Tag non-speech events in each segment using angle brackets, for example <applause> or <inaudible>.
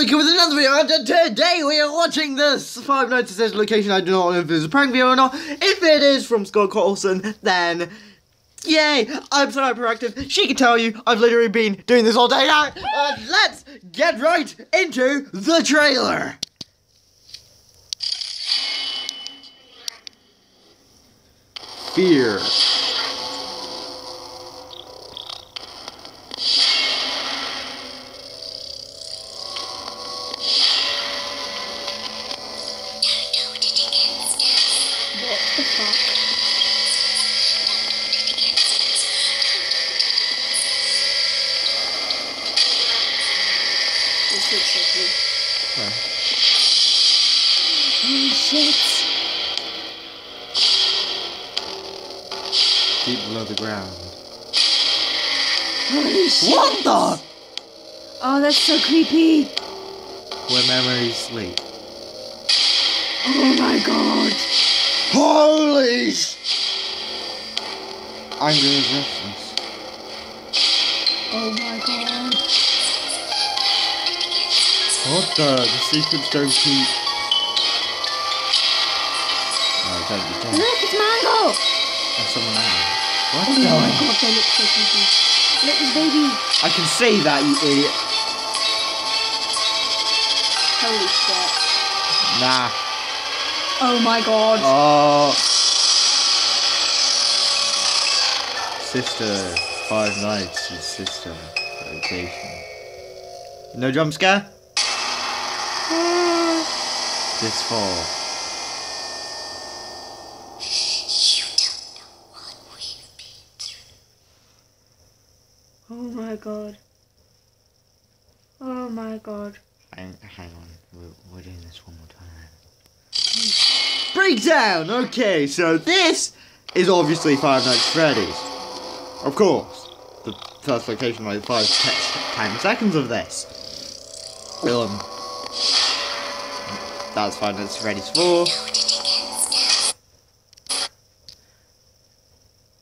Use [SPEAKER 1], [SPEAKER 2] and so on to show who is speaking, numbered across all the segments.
[SPEAKER 1] Back with another video, and today we are watching this Five Nights at Freddy's location. I do not know if it's a prank video or not. If it is from Scott Cawthon, then yay! I'm so hyperactive. She can tell you I've literally been doing this all day now. Uh, let's get right into the trailer. Fear.
[SPEAKER 2] The fuck? This looks so cool. Holy shit!
[SPEAKER 1] Deep below the ground.
[SPEAKER 2] Holy shit!
[SPEAKER 1] What the?
[SPEAKER 2] Oh, that's so creepy!
[SPEAKER 1] Where memories sleep.
[SPEAKER 2] Oh my god!
[SPEAKER 1] Holy sh- I'm gonna resist this.
[SPEAKER 2] Oh my god!
[SPEAKER 1] What the? The secrets don't keep. No, don't be dead.
[SPEAKER 2] Look, it's Mangle!
[SPEAKER 1] There's someone there. Oh what
[SPEAKER 2] Oh
[SPEAKER 1] the?
[SPEAKER 2] my god, they look so creepy. Look, this baby!
[SPEAKER 1] I can see that, you idiot.
[SPEAKER 2] Holy shit.
[SPEAKER 1] Nah.
[SPEAKER 2] Oh my god.
[SPEAKER 1] Oh. Sister. Five nights with sister. Location. No jump scare? <sighs> This fall.
[SPEAKER 2] Oh my god. Oh my god.
[SPEAKER 1] Hang, hang on, we're, we're doing this one more time. Breakdown! Okay, so this is obviously Five Nights at Freddy's. Of course. The first location, like ten seconds of this. Um, that's Five Nights at Freddy's 4.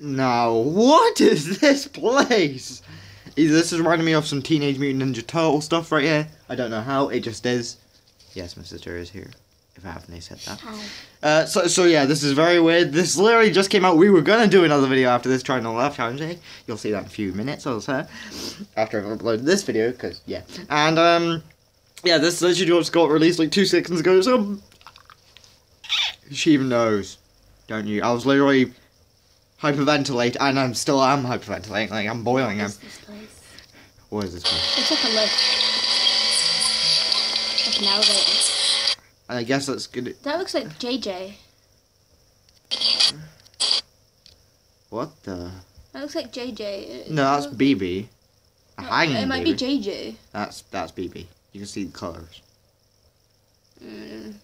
[SPEAKER 1] Now, what is this place? This is reminding me of some Teenage Mutant Ninja Turtle stuff right here. I don't know how, it just is. Yes, Mr. sister is here. If I haven't said that. Uh, so, so yeah, this is very weird. This literally just came out. We were gonna do another video after this, trying to laugh challenge. You'll see that in a few minutes, I'll say. After I've uploaded this video, because, yeah. And, um, yeah, this literally just got released like two seconds ago, so. She even knows, don't you? I was literally hyperventilate, and I'm still am hyperventilating, like, I'm boiling. I'm,
[SPEAKER 2] What's this place?
[SPEAKER 1] what is this place?
[SPEAKER 2] It's like a lift. Like an elevator.
[SPEAKER 1] I guess that's good.
[SPEAKER 2] That looks like JJ.
[SPEAKER 1] What the?
[SPEAKER 2] That looks like JJ.
[SPEAKER 1] No, that's BB. A hanging
[SPEAKER 2] It might
[SPEAKER 1] baby.
[SPEAKER 2] be JJ.
[SPEAKER 1] That's that's BB. You can see the colours.
[SPEAKER 2] Mm.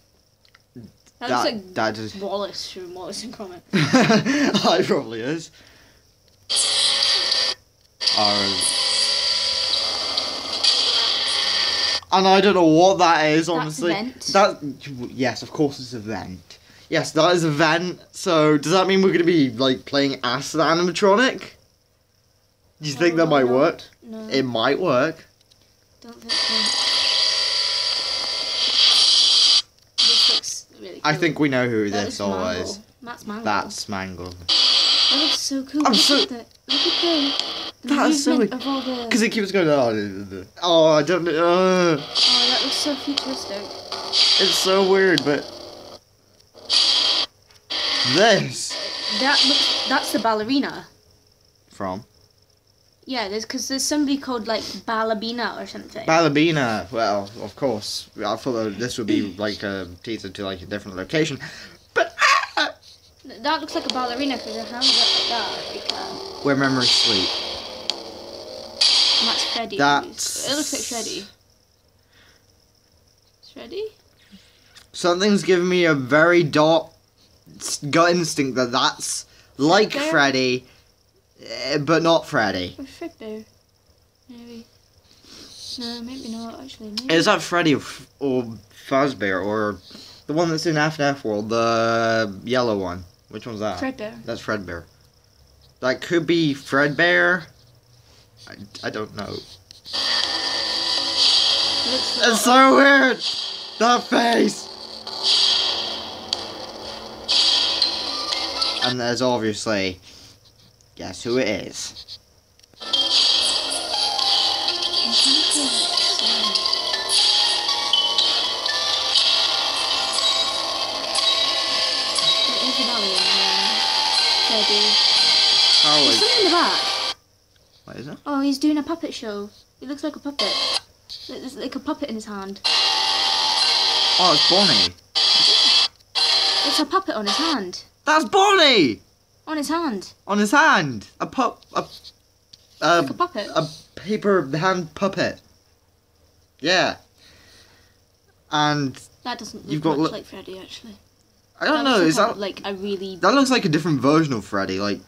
[SPEAKER 1] That
[SPEAKER 2] That, looks like
[SPEAKER 1] that just.
[SPEAKER 2] Wallace from Wallace and Gromit.
[SPEAKER 1] oh, <laughs> it probably is. <laughs> Um, and I don't know what that is, honestly.
[SPEAKER 2] vent.
[SPEAKER 1] That yes, of course it's a vent. Yes, that is a vent. So does that mean we're gonna be like playing as the animatronic? Do you think that might
[SPEAKER 2] Probably
[SPEAKER 1] work?
[SPEAKER 2] No,
[SPEAKER 1] It might work.
[SPEAKER 2] don't think so. This looks really cool.
[SPEAKER 1] I think we know who
[SPEAKER 2] That
[SPEAKER 1] this
[SPEAKER 2] is
[SPEAKER 1] all
[SPEAKER 2] Mangle. That's Mangle.
[SPEAKER 1] That's Mangle.
[SPEAKER 2] That looks so cool.
[SPEAKER 1] I'm
[SPEAKER 2] look
[SPEAKER 1] so-
[SPEAKER 2] at look at
[SPEAKER 1] That is so
[SPEAKER 2] movement of all the.
[SPEAKER 1] Because it keeps going. Oh, oh I don't know. Uh,
[SPEAKER 2] Oh, that looks so futuristic.
[SPEAKER 1] it's so weird, but this
[SPEAKER 2] That looks. That's the ballerina.
[SPEAKER 1] from
[SPEAKER 2] Yeah, there's because there's somebody called like Balabina or something.
[SPEAKER 1] Balabina. Well, of course, I thought this would be like a teaser to like a different location, but ah,
[SPEAKER 2] that looks like a ballerina because her hands up like that. Like, uh,
[SPEAKER 1] where memories sleep.
[SPEAKER 2] And that's Freddy.
[SPEAKER 1] That's-
[SPEAKER 2] It looks like Freddy. Freddy?
[SPEAKER 1] Something's giving me a very dark gut instinct that that's like? Freddy, eh, but not Freddy.
[SPEAKER 2] Fredbear? Maybe. No, maybe not actually. Maybe.
[SPEAKER 1] Is that Freddy or, or Fazbear or the one that's in FNaF World, the yellow one? Which one's that?
[SPEAKER 2] Fredbear.
[SPEAKER 1] That's Fredbear. That could be Fredbear. I, I don't know.
[SPEAKER 2] It looks
[SPEAKER 1] It's so weird. That face. And there's obviously, guess who it is?
[SPEAKER 2] I'm trying to feel like it's, It is Isabella in there. Freddy.
[SPEAKER 1] How
[SPEAKER 2] There's something in the back.
[SPEAKER 1] What is it?
[SPEAKER 2] Oh, he's doing a puppet show. He looks like a puppet. There's like a puppet in his hand.
[SPEAKER 1] Oh, it's Bonnie.
[SPEAKER 2] It's a puppet on his hand.
[SPEAKER 1] That's Bonnie
[SPEAKER 2] On his hand.
[SPEAKER 1] on his hand. A pup. A. A,
[SPEAKER 2] Like a puppet.
[SPEAKER 1] a paper hand puppet. Yeah. And
[SPEAKER 2] That doesn't look
[SPEAKER 1] You've got
[SPEAKER 2] much
[SPEAKER 1] li-
[SPEAKER 2] like Freddy actually.
[SPEAKER 1] I don't
[SPEAKER 2] That
[SPEAKER 1] know. Is that
[SPEAKER 2] like a really
[SPEAKER 1] that looks like a different version of Freddy? Like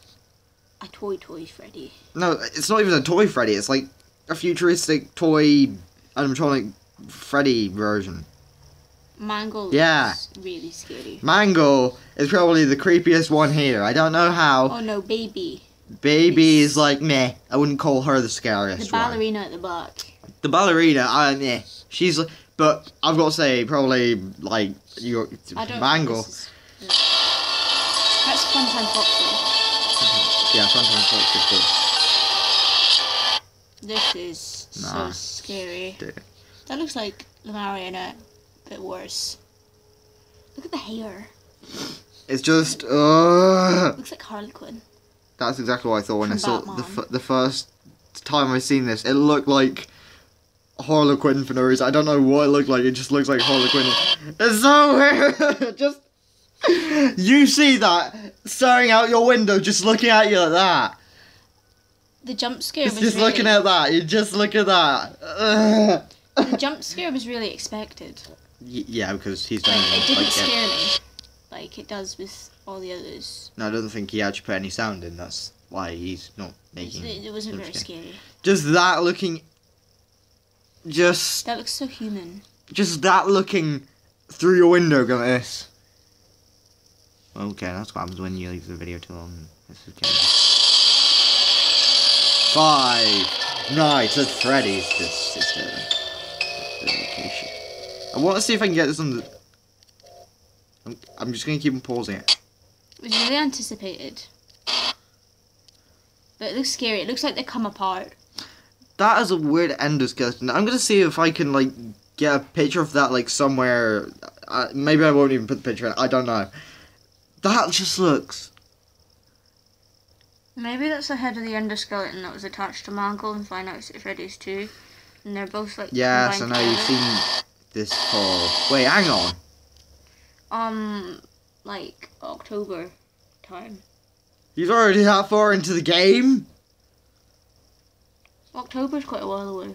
[SPEAKER 2] a toy toy Freddy?
[SPEAKER 1] no, it's not even a toy Freddy. It's like a futuristic toy animatronic Freddy version.
[SPEAKER 2] Mangle
[SPEAKER 1] Yeah.
[SPEAKER 2] is really scary.
[SPEAKER 1] Mangle is probably the creepiest one here. I don't know how.
[SPEAKER 2] Oh no, baby.
[SPEAKER 1] Baby is like meh. I wouldn't call her the
[SPEAKER 2] The
[SPEAKER 1] scariest one.
[SPEAKER 2] ballerina at the back.
[SPEAKER 1] The ballerina, I meh. She's but I've got to say probably like your
[SPEAKER 2] I don't
[SPEAKER 1] Mangle.
[SPEAKER 2] This is, That's Funtime Foxy.
[SPEAKER 1] Yeah, sometimes is good.
[SPEAKER 2] This is
[SPEAKER 1] Nah.
[SPEAKER 2] so scary.
[SPEAKER 1] Dude.
[SPEAKER 2] That looks like the marionette, but worse. Look at the hair.
[SPEAKER 1] It's just uh
[SPEAKER 2] Looks like Harley Quinn.
[SPEAKER 1] That's exactly what I thought when I saw the
[SPEAKER 2] Batman.
[SPEAKER 1] the first time I seen this. It looked like Harley Quinn for no reason. I don't know what it looked like. It just looks like Harley Quinn. It's so <laughs> weird. just <laughs> you see that staring out your window, just looking at you like that.
[SPEAKER 2] The jump scare
[SPEAKER 1] Just,
[SPEAKER 2] was
[SPEAKER 1] just
[SPEAKER 2] really,
[SPEAKER 1] looking at that. You just look at that. Ugh.
[SPEAKER 2] the <laughs> jump scare was really expected.
[SPEAKER 1] Y- yeah, because he's.
[SPEAKER 2] Like, it didn't
[SPEAKER 1] like, yeah.
[SPEAKER 2] scare me, like it does with all the others.
[SPEAKER 1] No, I don't think he actually put any sound in. That's why he's not making.
[SPEAKER 2] it wasn't very
[SPEAKER 1] scare.
[SPEAKER 2] scary.
[SPEAKER 1] Just that looking. Just
[SPEAKER 2] That looks so human.
[SPEAKER 1] just that looking through your window like this. Okay, that's what happens when you leave the video too long. This is getting... Five Nights at Freddy's. This is the, the location. I want to see if I can get this on the. I'm, I'm just gonna keep on pausing it.
[SPEAKER 2] It was really anticipated. But it looks scary. It looks like they come apart.
[SPEAKER 1] That is a weird endoskeleton. I'm gonna see if I can like get a picture of that like somewhere. Uh, maybe I won't even put the picture in. I don't know. That just looks
[SPEAKER 2] Maybe that's the head of the endoskeleton that was attached to Mangle and at Freddy's too. And they're both like
[SPEAKER 1] Yes, I know you've seen this for. Wait, hang on.
[SPEAKER 2] Um, like October time.
[SPEAKER 1] He's already that far into the game.
[SPEAKER 2] October's quite a while away.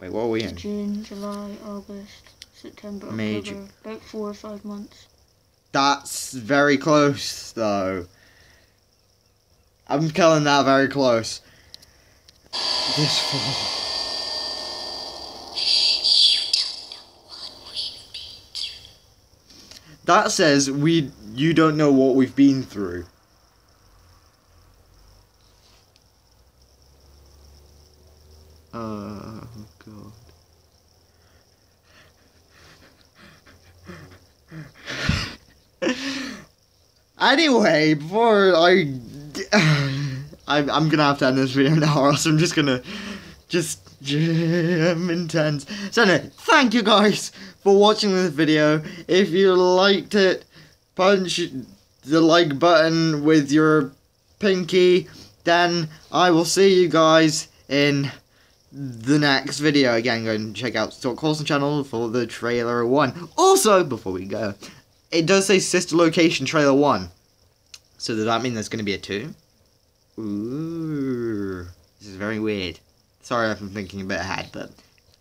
[SPEAKER 1] Wait, what are we in?
[SPEAKER 2] June, July, August, September,
[SPEAKER 1] Major-
[SPEAKER 2] October. About four or five months.
[SPEAKER 1] That's very close, though. I'm calling that very close. This fall. That says we. You don't know what we've been through. Oh god. Anyway, before I, <sighs> I'm, I'm gonna have to end this video now, or else I'm just gonna, just jam intense. So anyway, thank you guys for watching this video. If you liked it, punch the like button with your pinky. Then I will see you guys in the next video. Again, go and check out Scott Cawthon channel for the trailer one. Also, before we go, it does say sister location trailer one. So does that mean there's going to be a two? Ooh, this is very weird. Sorry if I'm thinking a bit ahead, but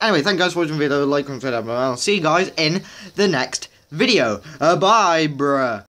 [SPEAKER 1] anyway, thank you guys for watching the video. Like, comment, subscribe, and I'll see you guys in the next video. Uh, bye, bruh.